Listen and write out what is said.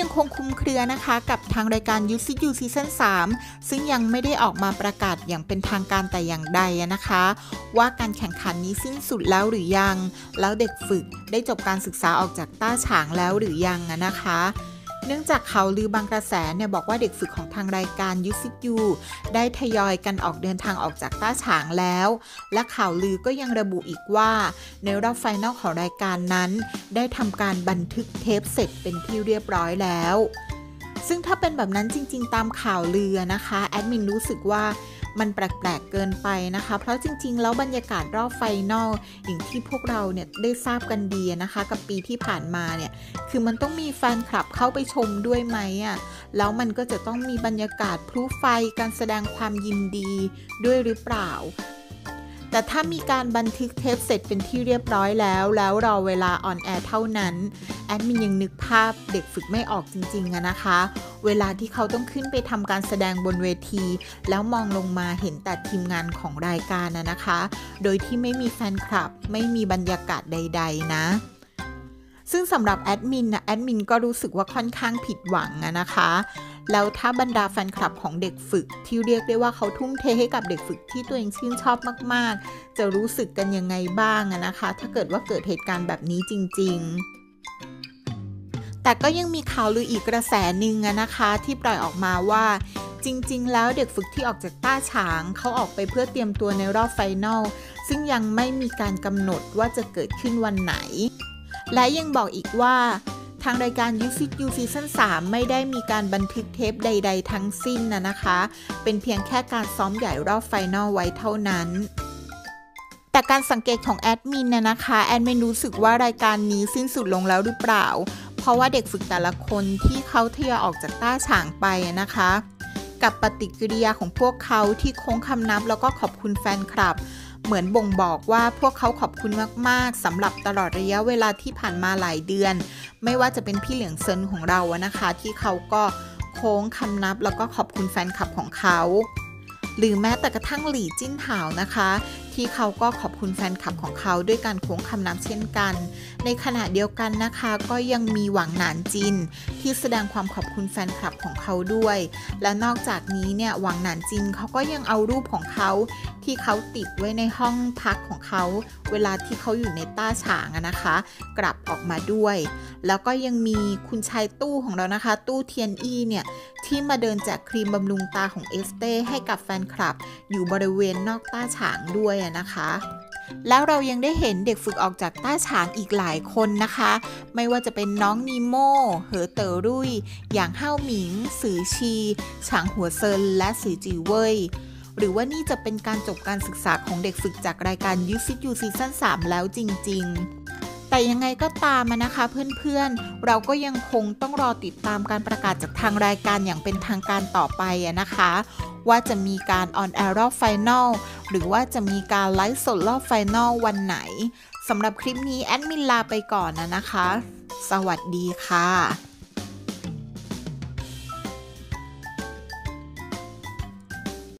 ยังคงคลุมเครือนะคะกับทางรายการ u c u ซีซั่น3ซึ่งยังไม่ได้ออกมาประกาศอย่างเป็นทางการแต่อย่างใดนะคะ ว่าการแข่งขันนี้สิ้นสุดแล้วหรือยัง แล้วเด็กฝึกได้จบการศึกษาออกจากต้าฉางแล้วหรือยังนะคะ เนื่องจากข่าวลือบางกระแสเนี่ยบอกว่าเด็กฝึกของทางรายการยูซิยูได้ทยอยกันออกเดินทางออกจากต้าฉางแล้ว และข่าวลือก็ยังระบุอีกว่า ในรอบ final ของรายการนั้น ได้ทำการบันทึกเทปเสร็จเป็นที่เรียบร้อยแล้ว ซึ่งถ้าเป็นแบบนั้นจริง ๆ ตามข่าวลือนะคะแอดมินรู้สึกว่า มันแปลกๆเกินไปนะคะ เพราะจริง ๆ แล้วบรรยากาศรอบไฟนอลอย่างที่พวกเราเนี่ยได้ทราบกันดีนะคะ กับปีที่ผ่านมาเนี่ยคือมันต้องมีแฟนคลับเข้าไปชมด้วยไหมอะ่ะแล้วมันก็จะต้องมีบรรยากาศพลุไฟการแสดงความยินดีด้วยหรือเปล่าแต่ถ้ามีการบันทึกเทปเสร็จเป็นที่เรียบร้อยแล้ว แล้วรอเวลา on air เท่านั้น แอดมินยังนึกภาพเด็กฝึกไม่ออกจริงๆอะนะคะ เวลาที่เขาต้องขึ้นไปทำการแสดงบนเวที แล้วมองลงมาเห็นแต่ทีมงานของรายการนะนะคะ โดยที่ไม่มีแฟนคลับ ไม่มีบรรยากาศใด ๆ นะซึ่งสำหรับแอดมินนะแอดมินก็รู้สึกว่าค่อนข้างผิดหวังนะคะ แล้วถ้าบรรดาแฟนคลับของเด็กฝึก ที่เรียกได้ว่าเขาทุ่มเทให้กับเด็กฝึกที่ตัวเองชื่นชอบมาก ๆ จะรู้สึกกันยังไงบ้างนะคะ ถ้าเกิดว่าเกิดเหตุการณ์แบบนี้จริง ๆ แต่ก็ยังมีข่าวลืออีกกระแสหนึ่งนะคะ ที่ปล่อยออกมาว่าจริง ๆ แล้วเด็กฝึกที่ออกจากต้าฉางเขาออกไปเพื่อเตรียมตัวในรอบไฟนอลซึ่งยังไม่มีการกำหนดว่าจะเกิดขึ้นวันไหน และยังบอกอีกว่าทางรายการ u f i t U Season 3ไม่ได้มีการบันทึกเทปใด ๆ ทั้งสิ้นนะนะคะ เป็นเพียงแค่การซ้อมใหญ่รอบ final ไว้เท่านั้น แต่การสังเกตของแอดมินนะนะคะ แอดมินรู้สึกว่ารายการนี้สิ้นสุดลงแล้วหรือเปล่า เพราะว่าเด็กฝึกแต่ละคนที่เขาทยอยออกจากต้าฉางไปนะคะ กับปฏิกิริยาของพวกเขาที่โค้งคำนับแล้วก็ขอบคุณแฟนคลับ เหมือนบ่งบอกว่าพวกเขาขอบคุณมากๆสำหรับตลอดระยะเวลาที่ผ่านมาหลายเดือน ไม่ว่าจะเป็นพี่เหลียงเซินของเราอะนะคะ ที่เขาก็โค้งคำนับแล้วก็ขอบคุณแฟนคลับของเขา หรือแม้แต่กระทั่งหลี่จิ้นหาวนะคะ ที่เขาก็ขอบคุณแฟนคลับของเขาด้วยการโค้งคำนับเช่นกัน ในขณะเดียวกันนะคะ ก็ยังมีหวังหนานจิน ที่แสดงความขอบคุณแฟนคลับของเขาด้วย และนอกจากนี้เนี่ยหวังหนานจินเขาก็ยังเอารูปของเขา ที่เขาติดไว้ในห้องพักของเขา เวลาที่เขาอยู่ในต้าฉางนะคะ กลับออกมาด้วย แล้วก็ยังมีคุณชายตู้ของเรานะคะ ตู้เทียนอี้เนี่ย ที่มาเดินแจกครีมบำรุงตาของ Estée ให้กับแฟนคลับ อยู่บริเวณนอกต้าฉางด้วยนะคะแล้วเรายังได้เห็นเด็กฝึกออกจากต้าฉางอีกหลายคนนะคะ ไม่ว่าจะเป็นน้องนีโม เหอเตอรุ่ย อย่างเฮาหมิง สือชี ฉางหัวเซิน และสือจีเว่ย หรือว่านี่จะเป็นการจบการศึกษาของเด็กฝึกจากรายการยูซิยูซีซั่น3แล้วจริง ๆ แต่ยังไงก็ตามนะคะเพื่อนๆ เราก็ยังคงต้องรอติดตามการประกาศจากทางรายการอย่างเป็นทางการต่อไปนะคะ ว่าจะมีการ on air รอบ final หรือว่าจะมีการไลฟ์สดรอบ final วันไหนสำหรับคลิปนี้แอดมินลาไปก่อนนะนะคะ สวัสดีค่ะ